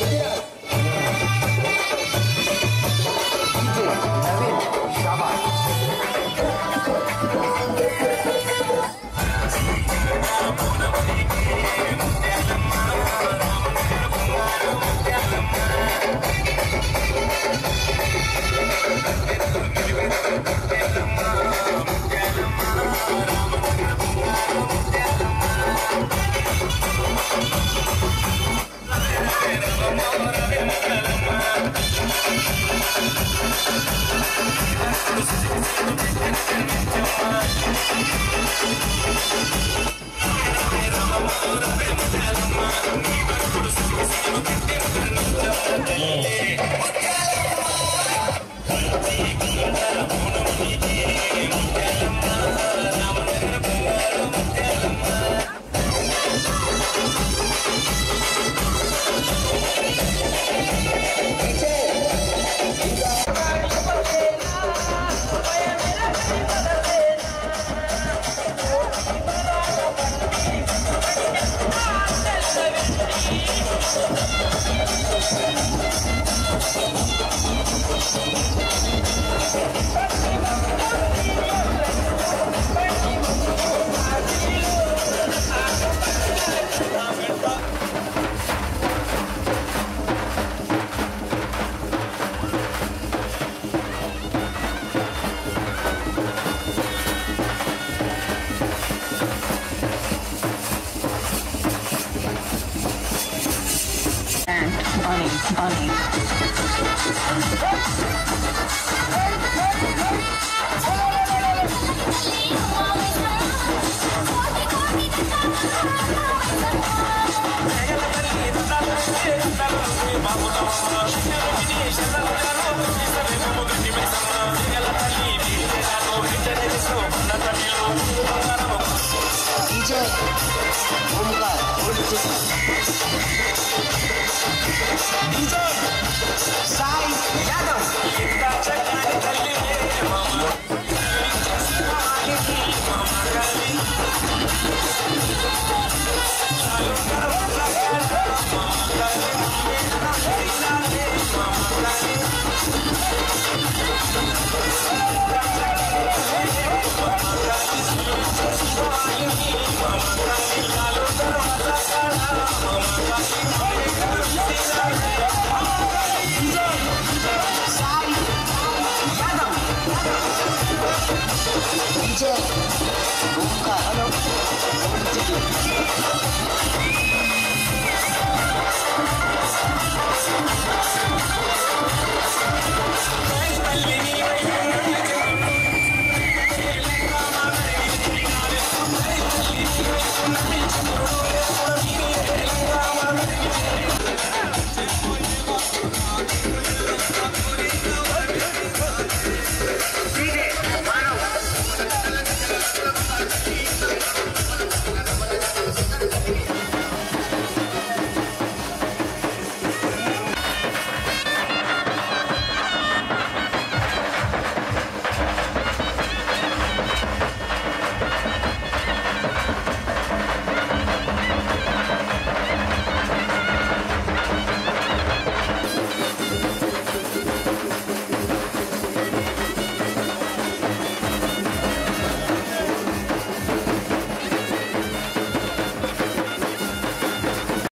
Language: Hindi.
Yeah. iron bunny. Nunca.